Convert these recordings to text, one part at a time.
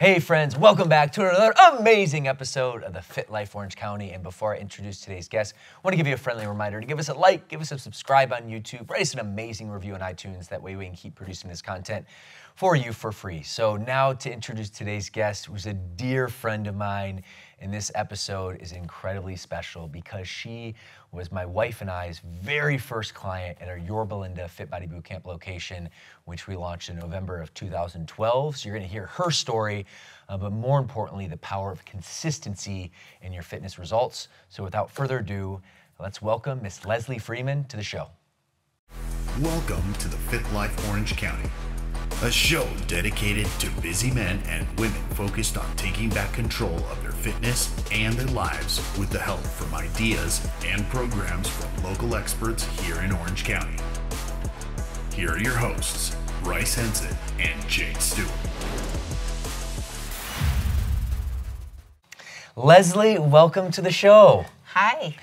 Hey, friends, welcome back to another amazing episode of the Fit Life Orange County. And before I introduce today's guest, I want to give you a friendly reminder to give us a like, give us a subscribe on YouTube, write us an amazing review on iTunes. That way we can keep producing this content for you for free. So, now to introduce today's guest, who's a dear friend of mine. And this episode is incredibly special because she was my wife and I's very first client at our Yorba Linda Fit Body Bootcamp location, which we launched in November of 2012. So you're going to hear her story, uh, but more importantly, the power of consistency in your fitness results. So without further ado, let's welcome Miss Leslie Freeman to the show. Welcome to the Fit Life Orange County a show dedicated to busy men and women focused on taking back control of their fitness and their lives with the help from ideas and programs from local experts here in Orange County. Here are your hosts, Bryce Henson and Jake Stewart. Leslie, welcome to the show. Hi.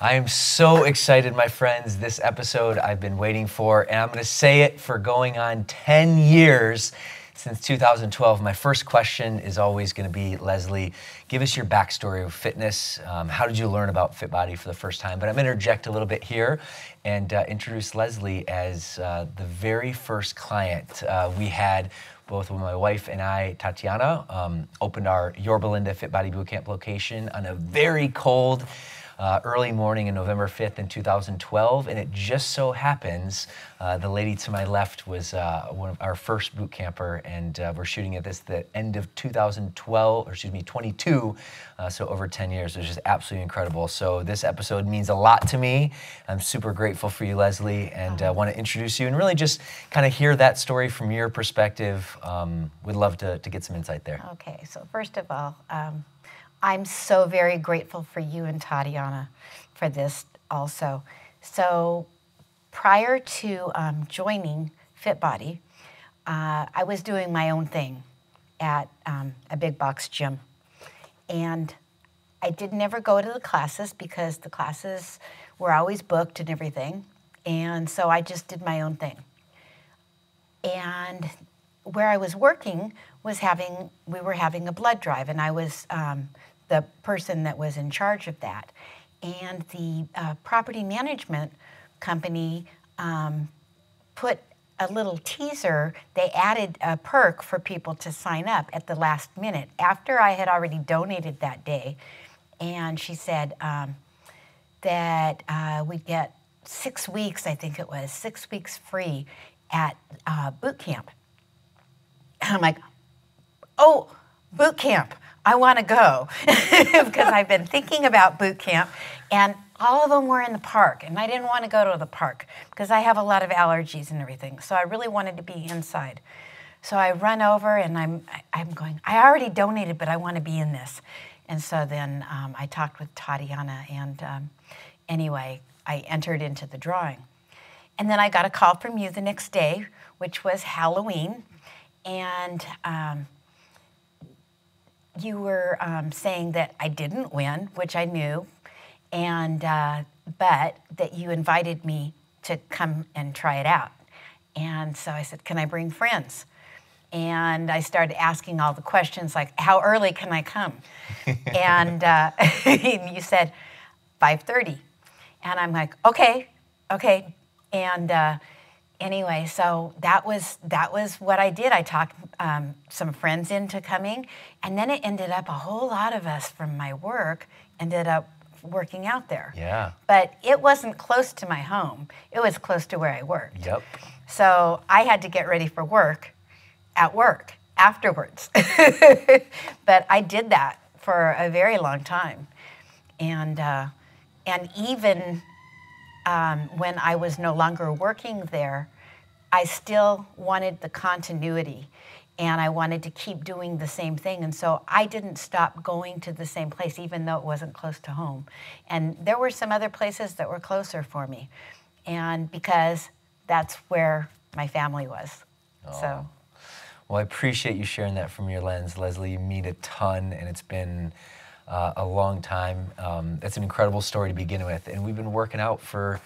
I am so excited, my friends. This episode I've been waiting for, and I'm going to say it for going on 10 years since 2012. My first question is always going to be Leslie, give us your backstory of fitness. Um, how did you learn about Fit Body for the first time? But I'm going to interject a little bit here and uh, introduce Leslie as uh, the very first client uh, we had both when my wife and I, Tatiana, um, opened our Yorba Linda Fit Body Bootcamp location on a very cold, uh, early morning in November 5th in 2012. And it just so happens uh, the lady to my left was uh, one of our first boot camper, and uh, we're shooting at this the end of 2012, or excuse me, 22. Uh, so over 10 years, which is absolutely incredible. So this episode means a lot to me. I'm super grateful for you, Leslie, and uh, want to introduce you and really just kind of hear that story from your perspective. Um, we'd love to, to get some insight there. Okay, so first of all, um, I'm so very grateful for you and Tatiana for this also. So prior to um, joining FitBody, uh, I was doing my own thing at um, a big box gym. And I did never go to the classes because the classes were always booked and everything. And so I just did my own thing. And where I was working was having, we were having a blood drive, and I was um, the person that was in charge of that. And the uh, property management company um, put a little teaser. They added a perk for people to sign up at the last minute after I had already donated that day. And she said um, that uh, we'd get six weeks, I think it was, six weeks free at uh, boot camp. And I'm like, oh, boot camp. I want to go because I've been thinking about boot camp and all of them were in the park and I didn't want to go to the park because I have a lot of allergies and everything. So I really wanted to be inside. So I run over and I'm, I'm going, I already donated, but I want to be in this. And so then um, I talked with Tatiana and um, anyway, I entered into the drawing. And then I got a call from you the next day, which was Halloween. And um, you were um, saying that I didn't win, which I knew, and uh, but that you invited me to come and try it out. And so I said, "Can I bring friends?" And I started asking all the questions like, "How early can I come?" and uh, you said, "5:30," and I'm like, "Okay, okay," and. Uh, anyway, so that was that was what I did. I talked um, some friends into coming, and then it ended up a whole lot of us from my work ended up working out there. Yeah. But it wasn't close to my home. It was close to where I worked. Yep. So I had to get ready for work at work afterwards. but I did that for a very long time, and uh, and even um, when I was no longer working there, I still wanted the continuity and I wanted to keep doing the same thing. And so I didn't stop going to the same place, even though it wasn't close to home. And there were some other places that were closer for me. And because that's where my family was. Oh. So. Well, I appreciate you sharing that from your lens, Leslie. You meet a ton, and it's been uh, a long time. Um, it's an incredible story to begin with, and we've been working out for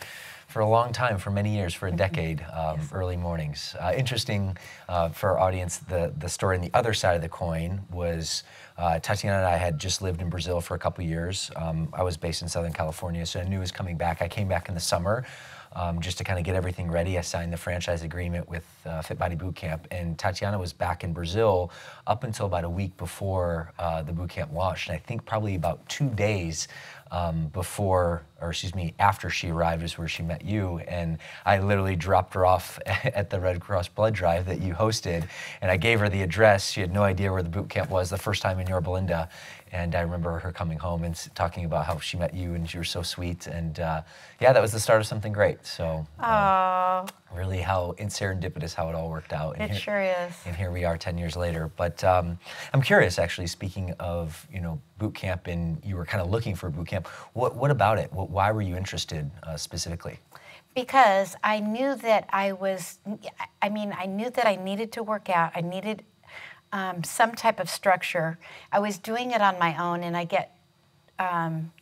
for a long time, for many years, for a decade, um, early mornings. Uh, interesting uh, for our audience, the, the story on the other side of the coin was uh, Tatiana and I had just lived in Brazil for a couple years. Um, I was based in Southern California, so I knew I was coming back. I came back in the summer. Um, just to kind of get everything ready, I signed the franchise agreement with uh, Fit Body Boot Camp, and Tatiana was back in Brazil up until about a week before uh, the boot camp launched, and I think probably about two days um, before, or excuse me, after she arrived is where she met you. And I literally dropped her off at the Red Cross blood drive that you hosted. And I gave her the address. She had no idea where the boot camp was the first time in Yorba Linda. And I remember her coming home and talking about how she met you and you were so sweet. And uh, yeah, that was the start of something great. So, Oh, really, how in serendipitous how it all worked out. And it here- sure is. and here we are 10 years later. But um, I'm curious, actually, speaking of, you know, boot camp and you were kind of looking for boot camp, what, what about it? What, why were you interested uh, specifically? because I knew that I was, I mean, I knew that I needed to work out. I needed um, some type of structure. I was doing it on my own, and I get, um,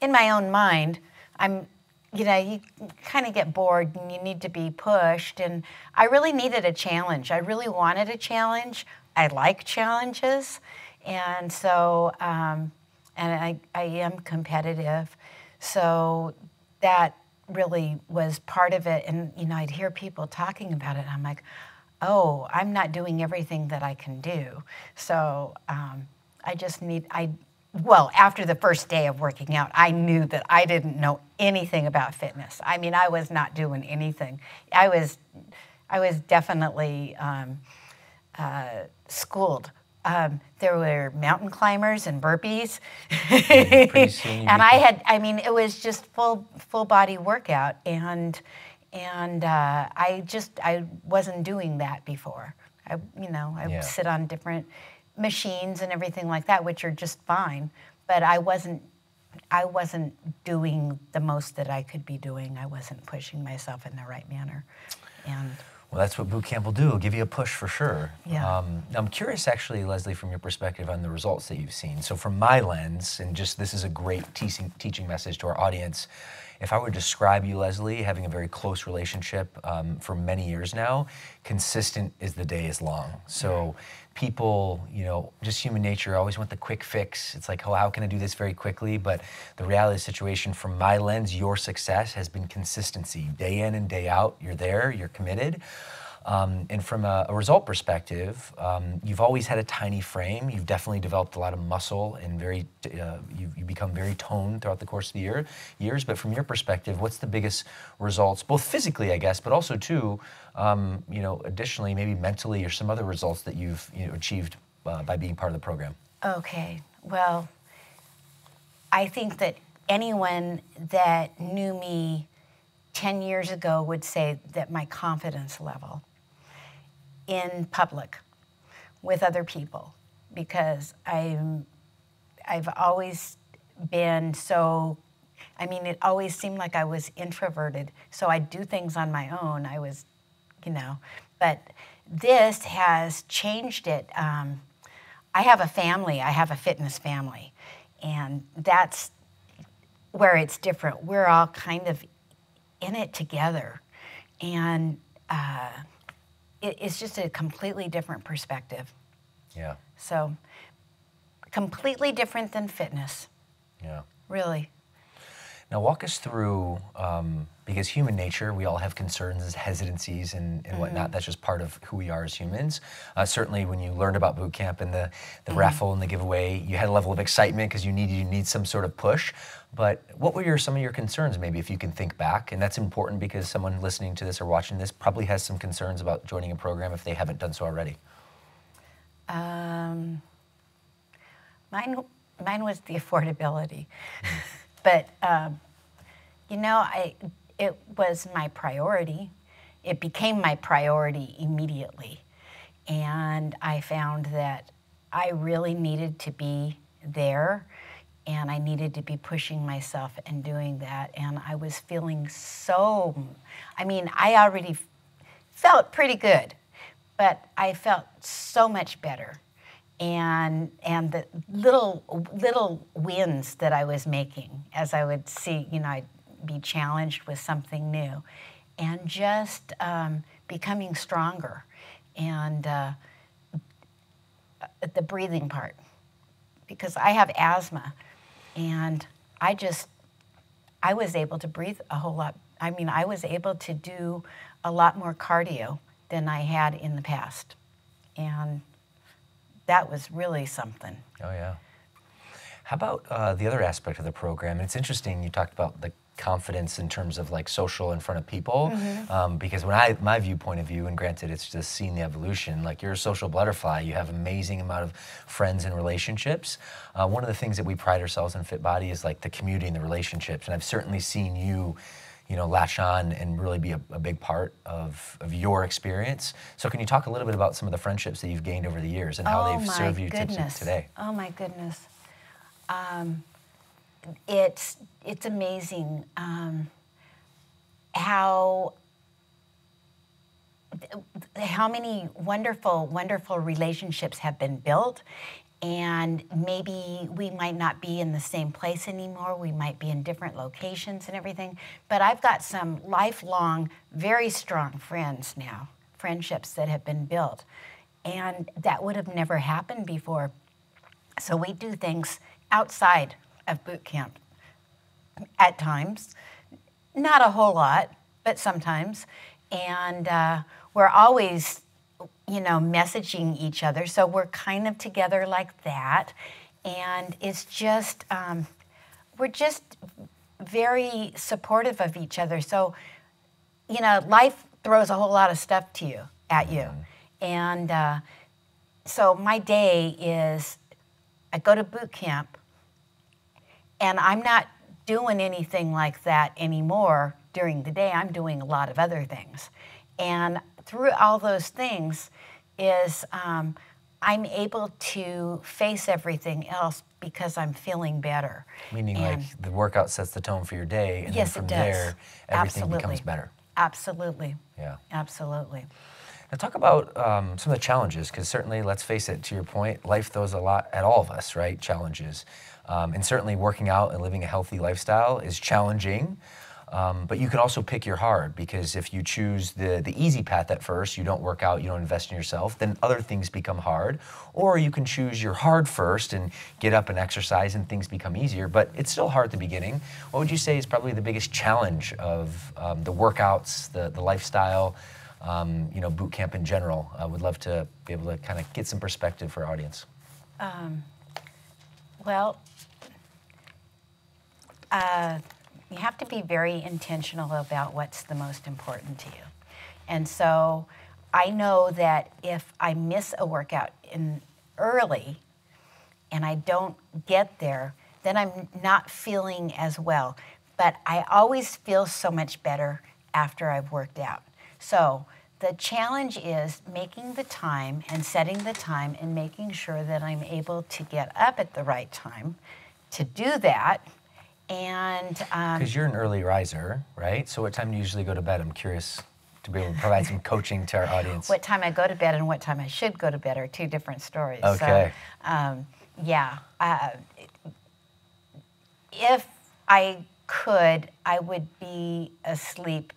in my own mind, I'm, you know, you kind of get bored and you need to be pushed. And I really needed a challenge. I really wanted a challenge. I like challenges. And so, um, and I, I am competitive. So that really was part of it. And, you know, I'd hear people talking about it. And I'm like, oh, I'm not doing everything that I can do. So um, I just need, I, well, after the first day of working out, I knew that I didn't know anything about fitness. I mean, I was not doing anything. I was, I was definitely um, uh, schooled. Um, there were mountain climbers and burpees, Pretty soon you and I had, I mean, it was just full full body workout, and and uh, I just I wasn't doing that before. I you know I Yeah. sit on different machines and everything like that, which are just fine, but I wasn't I wasn't doing the most that I could be doing. I wasn't pushing myself in the right manner, and Well, that's what boot camp will do. It'll give you a push for sure. Yeah. Um, I'm curious, actually, Leslie, from your perspective on the results that you've seen. So, from my lens, and just this is a great teaching, teaching message to our audience. If I were to describe you, Leslie, having a very close relationship um, for many years now, consistent is the day is long. So, people, you know, just human nature always want the quick fix. It's like, oh, how can I do this very quickly? But the reality of the situation, from my lens, your success has been consistency. Day in and day out, you're there, you're committed. Um, and from a, a result perspective, um, you've always had a tiny frame. You've definitely developed a lot of muscle and very, uh, you've, you become very toned throughout the course of the year, years. But from your perspective, what's the biggest results, both physically, I guess, but also too, um, you know, additionally, maybe mentally or some other results that you've you know, achieved uh, by being part of the program? Okay, well, I think that anyone that knew me 10 years ago would say that my confidence level in public with other people, because I'm, I've always been so, I mean, it always seemed like I was introverted, so I do things on my own. I was, you know, but this has changed it. Um, I have a family, I have a fitness family, and that's where it's different. We're all kind of in it together, and uh, it, it's just a completely different perspective. Yeah, So, completely different than fitness, yeah. really. Now, walk us through, um, because human nature, we all have concerns, hesitancies, and, and whatnot. That's just part of who we are as humans. Uh, certainly, when you learned about boot camp and the, the raffle and the giveaway, you had a level of excitement because you needed you need some sort of push. But what were your some of your concerns, maybe if you can think back? And that's important because someone listening to this or watching this probably has some concerns about joining a program if they haven't done so already. Um, mine, mine was the affordability, but um, you know, I it was my priority. It became my priority immediately, and I found that I really needed to be there, and I needed to be pushing myself and doing that. And I was feeling so. I mean, I already felt pretty good, but I felt so much better. And and the little little wins that I was making as I would see, you know, I'd be challenged with something new, and just um, becoming stronger, and uh, the breathing part, because I have asthma, and I just I was able to breathe a whole lot. I mean, I was able to do a lot more cardio than I had in the past, and that was really something. Oh yeah. How about uh, the other aspect of the program? And it's interesting you talked about the confidence in terms of like social in front of people Mm-hmm. um, because when i my viewpoint of view and granted it's just seeing the evolution like you're a social butterfly you have amazing amount of friends and relationships uh, one of the things that we pride ourselves in fit body is like the community and the relationships and i've certainly seen you you know latch on and really be a, a big part of, of your experience. So can you talk a little bit about some of the friendships that you've gained over the years and how oh they've served you to- today? Oh my goodness. Um, it's it's amazing um, how how many wonderful wonderful relationships have been built and maybe we might not be in the same place anymore. We might be in different locations and everything. But i've got some lifelong very strong friends now friendships that have been built. And that would have never happened before. So we do things outside of boot camp at times, not a whole lot, but sometimes. And uh, we're always, you know, messaging each other. So we're kind of together like that. And it's just, um, we're just very supportive of each other. So, you know, life throws a whole lot of stuff to you, at you. And uh, so my day is I go to boot camp and I'm not doing anything like that anymore during the day. I'm doing a lot of other things. And through all those things is um, I'm able to face everything else because I'm feeling better. Meaning, And- like the workout sets the tone for your day, and Yes, then from there, everything becomes Absolutely. better. Absolutely. Yeah. Absolutely. Now, talk about um, some of the challenges, because certainly, let's face it, to your point, life throws a lot at all of us, right? Challenges. Um, and certainly, working out and living a healthy lifestyle is challenging. Um, but you can also pick your hard because if you choose the, the easy path at first, you don't work out, you don't invest in yourself, then other things become hard. Or you can choose your hard first and get up and exercise and things become easier. But it's still hard at the beginning. What would you say is probably the biggest challenge of um, the workouts, the, the lifestyle, um, you know, boot camp in general? I would love to be able to kind of get some perspective for our audience. Well, uh, you have to be very intentional about what's the most important to you. And so I know that if I miss a workout in early and I don't get there, then I'm not feeling as well. But I always feel so much better after I've worked out. So the challenge is making the time and setting the time and making sure that I'm able to get up at the right time to do that. And um, Because you're an early riser, right? So what time do you usually go to bed? I'm curious to be able to provide some coaching to our audience. what time I go to bed and what time I should go to bed are two different stories. Okay. So, um, yeah. Uh, if I could, I would be asleep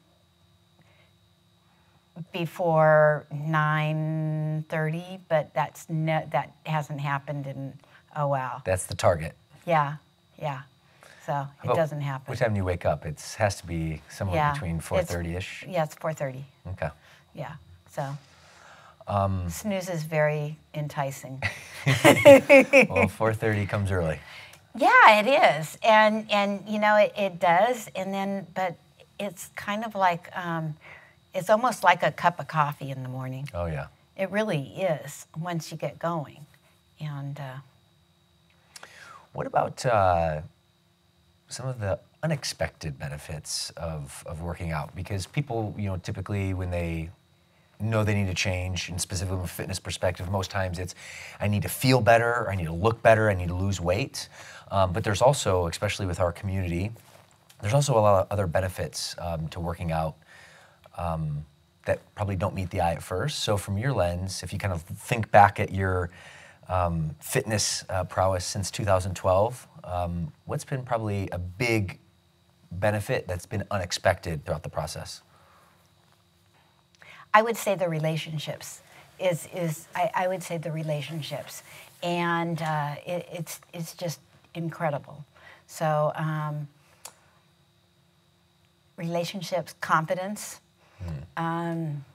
before 9:30, but that's no, that hasn't happened in a while. That's the target. Yeah, yeah. So it About doesn't happen. What time do you wake up? It has to be somewhere yeah, between 4.30ish. Yeah, it's 4:30. Okay. Yeah. So Um, snooze is very enticing. Well, 4.30 comes early. Yeah, it is, and and you know it, it does, and then but it's kind of like um, it's almost like a cup of coffee in the morning. Oh, yeah. It really is once you get going, and uh, What about uh, some of the unexpected benefits of, of working out? Because people, you know, typically when they know they need to change, and specifically from a fitness perspective, most times it's I need to feel better, I need to look better, I need to lose weight. Um, but there's also, especially with our community, there's also a lot of other benefits um, to working out um, that probably don't meet the eye at first. So, from your lens, if you kind of think back at your um, fitness uh, prowess since 2012, um, what's been probably a big benefit that's been unexpected throughout the process? I would say the relationships is is I, I would say the relationships, and uh, it, it's it's just incredible. So um, relationships, confidence, mm. um,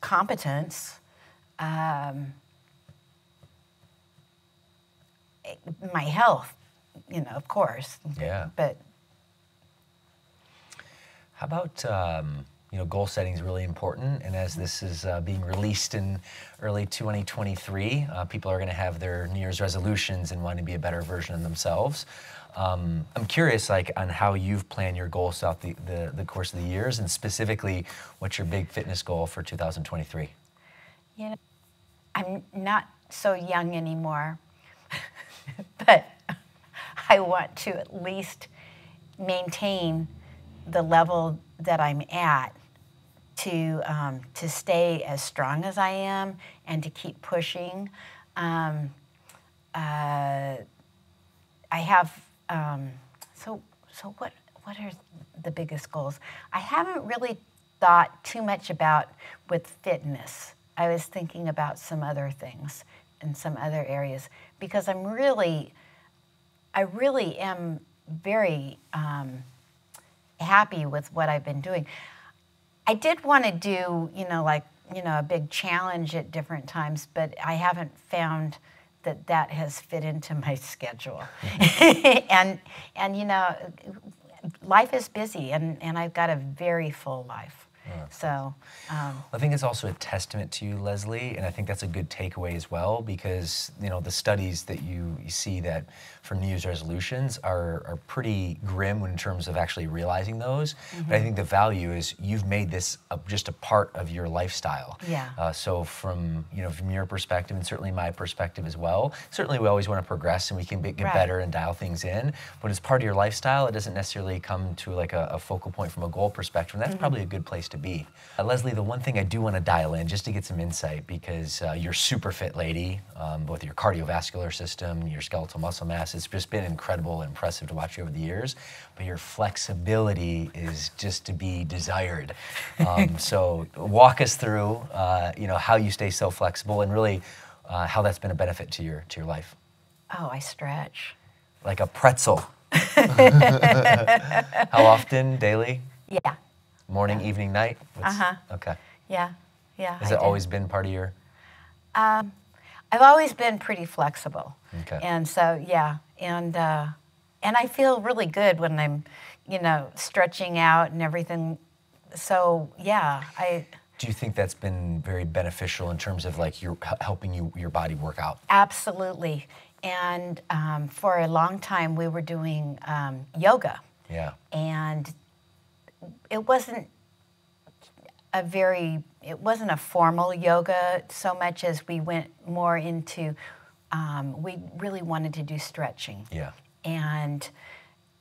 competence. Um, my health, you know, of course. Yeah. But how about um, you know goal setting is really important, and as this is uh, being released in early 2023, uh, people are going to have their New Year's resolutions and want to be a better version of themselves. Um, I'm curious, like, on how you've planned your goals throughout the, the, the course of the years, and specifically, what's your big fitness goal for 2023? You know, I'm not so young anymore, but I want to at least maintain the level that I'm at to um, to stay as strong as I am and to keep pushing. Um, uh, I have um, so so what what are the biggest goals? I haven't really thought too much about with fitness. I was thinking about some other things in some other areas because I'm really I really am very um, happy with what I've been doing. I did want to do, you know, like, you know, a big challenge at different times, but I haven't found that that has fit into my schedule. and, and, you know, life is busy and, and I've got a very full life. So um, I think it's also a testament to you, Leslie, and I think that's a good takeaway as well because you know the studies that you, you see that for New Year's resolutions are, are pretty grim in terms of actually realizing those. Mm-hmm. But I mm-hmm. think the value is you've made this a, just a part of your lifestyle. Yeah. Uh, so from you know from your perspective and certainly my perspective as well, certainly we always want to progress and we can be, get right. better and dial things in. But as part of your lifestyle, it doesn't necessarily come to like a, a focal point from a goal perspective. And that's mm-hmm. probably a good place to be. Uh, Leslie, the one thing I do want to dial in just to get some insight because uh, you're super fit lady, um, both your cardiovascular system, your skeletal muscle mass. It's just been incredible and impressive to watch you over the years. But your flexibility is just to be desired. Um, so walk us through, uh, you know, how you stay so flexible and really uh, how that's been a benefit to your to your life. Oh, I stretch. Like a pretzel. how often? Daily? Yeah. Morning, yeah. evening, night? Uh huh. Okay. Yeah, yeah. Has I it did. always been part of your? Um, I've always been pretty flexible. Okay. And so, yeah, and uh, and I feel really good when I'm, you know, stretching out and everything. So yeah, I. Do you think that's been very beneficial in terms of like your helping you your body work out? Absolutely. And um, for a long time, we were doing um, yoga. Yeah. And it wasn't a very it wasn't a formal yoga so much as we went more into um, we really wanted to do stretching. Yeah. And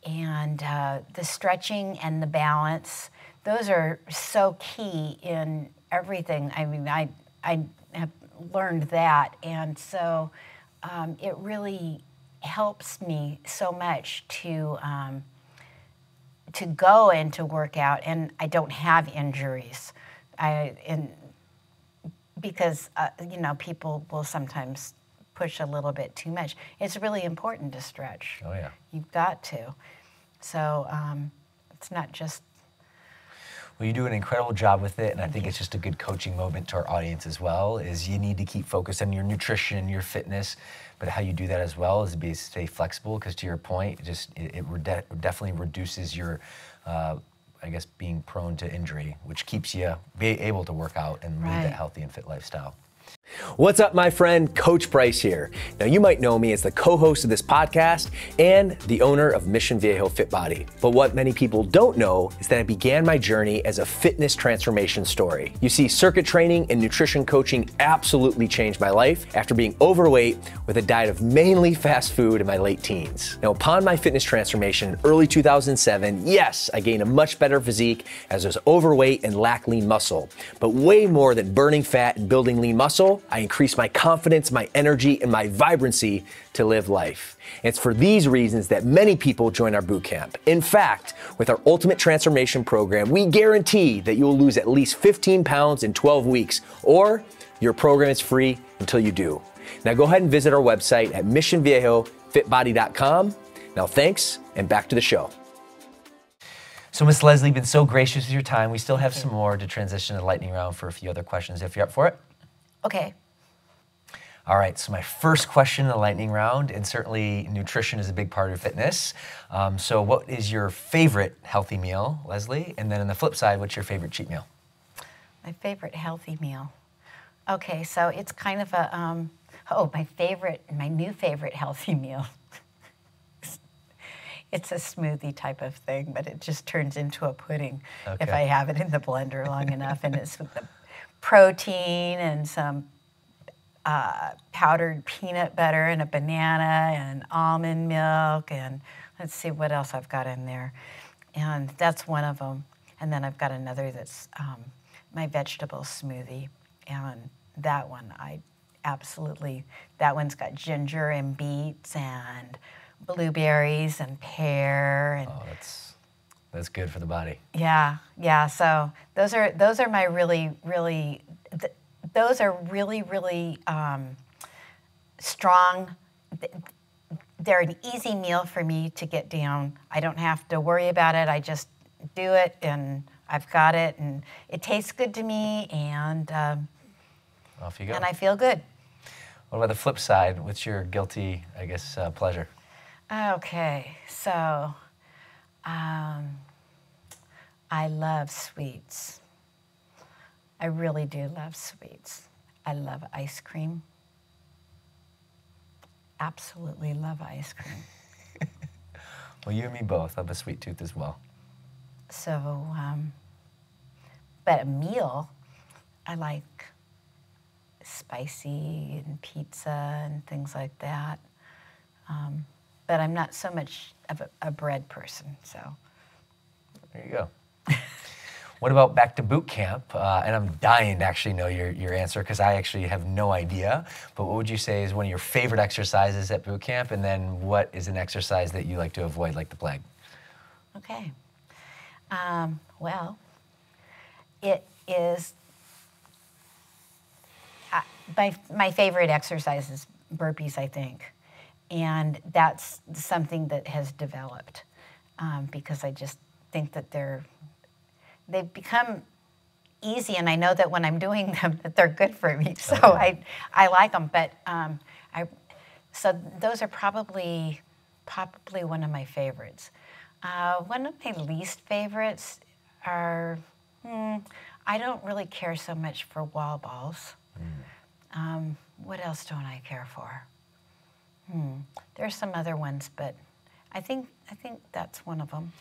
and uh, the stretching and the balance those are so key in everything. I mean i i have learned that. And so um, it really helps me so much to um, to go and to work out, and I don't have injuries. I and because uh, you know people will sometimes push a little bit too much. It's really important to stretch. Oh yeah, you've got to. So um, it's not just. Well, you do an incredible job with it, and I think it's just a good coaching moment to our audience as well. Is you need to keep focused on your nutrition, your fitness, but how you do that as well is to be stay flexible because to your point, it just it, it de- definitely reduces your, uh, I guess, being prone to injury, which keeps you be able to work out and right. lead that healthy and fit lifestyle. What's up, my friend? Coach Bryce here. Now, you might know me as the co host of this podcast and the owner of Mission Viejo Fit Body. But what many people don't know is that I began my journey as a fitness transformation story. You see, circuit training and nutrition coaching absolutely changed my life after being overweight with a diet of mainly fast food in my late teens. Now, upon my fitness transformation in early 2007, yes, I gained a much better physique as I was overweight and lacked lean muscle. But way more than burning fat and building lean muscle, I increase my confidence, my energy, and my vibrancy to live life. And it's for these reasons that many people join our boot camp. In fact, with our Ultimate Transformation Program, we guarantee that you'll lose at least 15 pounds in 12 weeks, or your program is free until you do. Now go ahead and visit our website at missionviejofitbody.com. Now thanks, and back to the show. So, Miss Leslie, been so gracious with your time. We still have some more to transition to the lightning round for a few other questions if you're up for it. Okay. All right, so my first question in the lightning round, and certainly nutrition is a big part of fitness. Um, so, what is your favorite healthy meal, Leslie? And then on the flip side, what's your favorite cheat meal? My favorite healthy meal. Okay, so it's kind of a, um, oh, my favorite, my new favorite healthy meal it's a smoothie type of thing, but it just turns into a pudding okay. if I have it in the blender long enough. And it's with the protein and some uh, powdered peanut butter and a banana and almond milk and let's see what else I've got in there. And that's one of them. And then I've got another that's um, my vegetable smoothie. And that one, I absolutely, that one's got ginger and beets and blueberries and pear and oh, that's good for the body. Yeah, yeah. So those are those are my really really th- those are really really um, strong. They're an easy meal for me to get down. I don't have to worry about it. I just do it and I've got it and it tastes good to me and um, off you go. And I feel good. What about the flip side? What's your guilty, I guess, uh, pleasure? Okay, so um, I love sweets. I really do love sweets. I love ice cream. Absolutely love ice cream. well, you and me both. I have a sweet tooth as well. So, um, but a meal, I like spicy and pizza and things like that. Um, but I'm not so much of a, a bread person. So there you go. What about back to boot camp? Uh, and I'm dying to actually know your, your answer because I actually have no idea. But what would you say is one of your favorite exercises at boot camp? And then what is an exercise that you like to avoid like the plague? Okay. Um, well, it is uh, my, my favorite exercise is burpees, I think and that's something that has developed um, because I just think that they're they've become easy, and I know that when I'm doing them that they're good for me. So okay. I I like them, but um, I so those are probably probably one of my favorites. Uh, one of my least favorites are hmm, I don't really care so much for wall balls. Mm. Um, what else don't I care for? Hmm. There's some other ones, but I think I think that's one of them.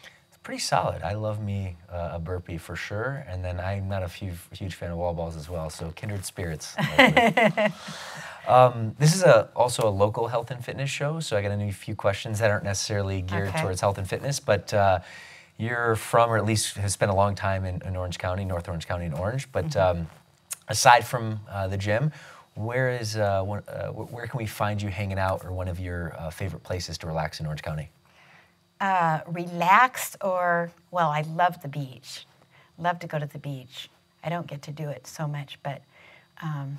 Pretty solid. I love me uh, a burpee for sure, and then I'm not a huge, huge fan of wall balls as well. So kindred spirits. um, this is a, also a local health and fitness show, so I got a few questions that aren't necessarily geared okay. towards health and fitness, but. Uh, you're from, or at least have spent a long time in, in Orange County, North Orange County, in Orange. But mm-hmm. um, aside from uh, the gym, where is uh, one, uh, where can we find you hanging out, or one of your uh, favorite places to relax in Orange County? Uh, relax, or well, I love the beach. Love to go to the beach. I don't get to do it so much, but. Um,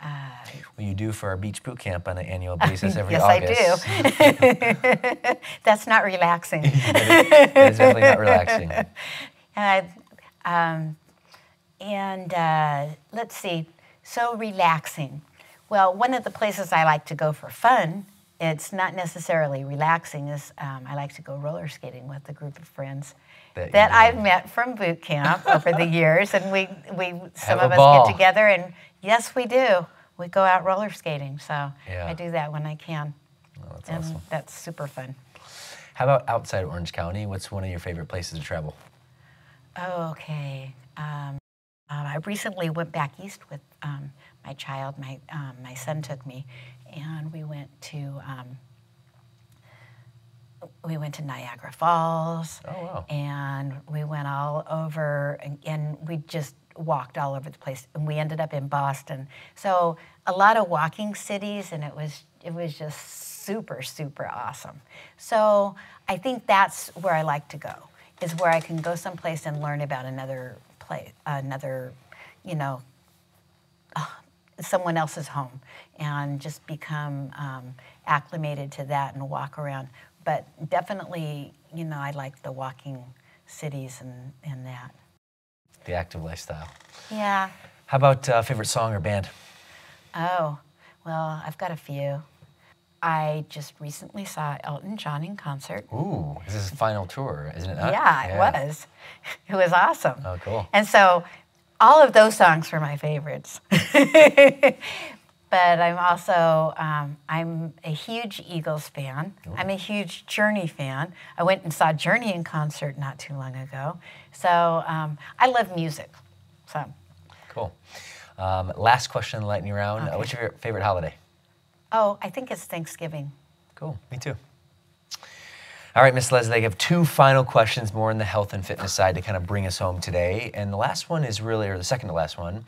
uh, well, you do for our beach boot camp on an annual basis every yes, August. Yes, I do. That's not relaxing. it is definitely not relaxing. And, um, and uh, let's see so relaxing. Well, one of the places I like to go for fun, it's not necessarily relaxing, is um, I like to go roller skating with a group of friends that, that I've met from boot camp over the years, and we we some of us ball. get together, and yes, we do. We go out roller skating, so yeah. I do that when I can. Oh, that's and awesome. That's super fun. How about outside Orange County? What's one of your favorite places to travel? Oh, okay. Um, uh, I recently went back east with um, my child. My um, my son took me, and we went to um, we went to Niagara Falls. Oh, wow. And we went all over, and, and we just walked all over the place. And we ended up in Boston. So a lot of walking cities, and it was it was just super super awesome. So I think that's where I like to go, is where I can go someplace and learn about another place, another, you know, someone else's home and just become um, acclimated to that and walk around. But definitely, you know, I like the walking cities and, and that. The active lifestyle. Yeah. How about uh, favorite song or band? Oh, well, I've got a few. I just recently saw Elton John in concert. Ooh, this is his final tour, isn't it? Yeah, it was. It was awesome. Oh, cool. And so all of those songs were my favorites. but I'm also um, I'm a huge Eagles fan. I'm a huge Journey fan. I went and saw Journey in concert not too long ago. So um, I love music. So Cool. Um, last question, lightning round. Uh, Okay. what's your favorite holiday? oh, I think it's Thanksgiving. Cool. Me too. All right, Miss Leslie, I have two final questions more on the health and fitness side to kind of bring us home today. And the last one is really, or the second to last one,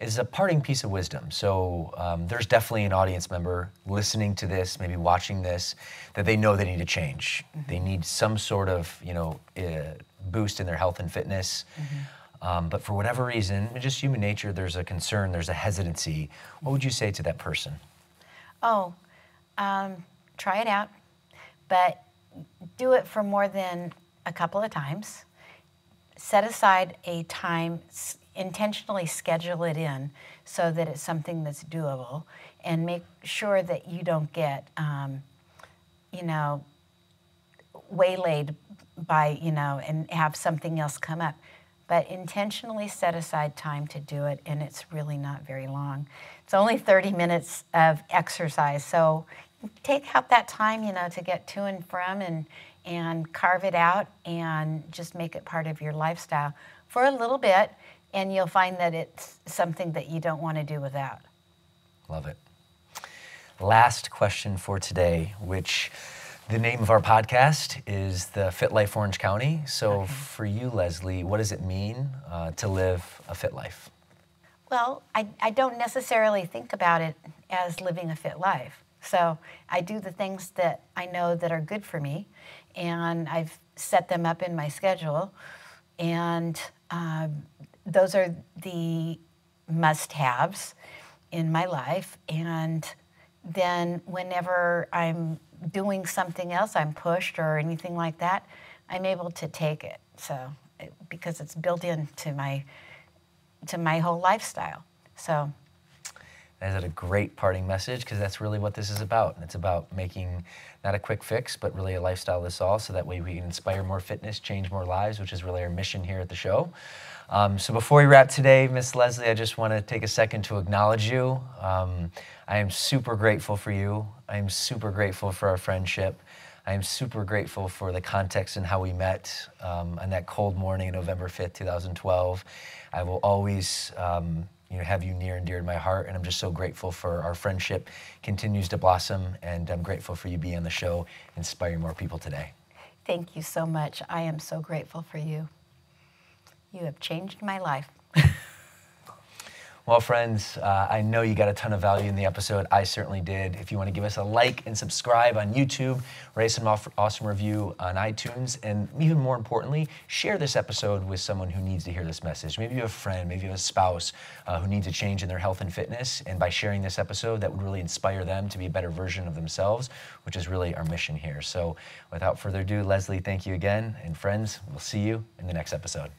is a parting piece of wisdom. So um, there's definitely an audience member listening to this, maybe watching this, that they know they need to change. They need some sort of, you know, uh, boost in their health and fitness. Um, but for whatever reason, just human nature, there's a concern, there's a hesitancy. What would you say to that person? Oh, um, try it out, but do it for more than a couple of times. Set aside a time, intentionally schedule it in so that it's something that's doable, and make sure that you don't get, um, you know, waylaid by, you know, and have something else come up. But intentionally set aside time to do it, and it's really not very long. It's only 30 minutes of exercise, so take out that time, you know, to get to and from and and carve it out and just make it part of your lifestyle for a little bit, and you'll find that it's something that you don't want to do without. Love it. Last question for today, which the name of our podcast is the Fit Life Orange County. So, for you, Leslie, what does it mean uh, to live a fit life? Well, I, I don't necessarily think about it as living a fit life. So I do the things that I know that are good for me, and I've set them up in my schedule. And um, those are the must haves in my life. And then whenever I'm doing something else, I'm pushed or anything like that, I'm able to take it. So, because it's built into my to my whole lifestyle. So, That is a great parting message because that's really what this is about. It's about making not a quick fix, but really a lifestyle this all so that way we can inspire more fitness, change more lives, which is really our mission here at the show. Um, so before we wrap today, Miss Leslie, I just want to take a second to acknowledge you. Um, I am super grateful for you. I am super grateful for our friendship. I am super grateful for the context and how we met um, on that cold morning, November 5th, 2012. I will always um, you know, have you near and dear to my heart, and I'm just so grateful for our friendship continues to blossom, and I'm grateful for you being on the show, inspiring more people today. thank you so much. I am so grateful for you. You have changed my life. Well, friends, uh, I know you got a ton of value in the episode. I certainly did. If you want to give us a like and subscribe on YouTube, rate some awesome review on iTunes, and even more importantly, share this episode with someone who needs to hear this message. Maybe you have a friend, maybe you have a spouse uh, who needs a change in their health and fitness, and by sharing this episode, that would really inspire them to be a better version of themselves, which is really our mission here. So, without further ado, Leslie, thank you again, and friends, we'll see you in the next episode.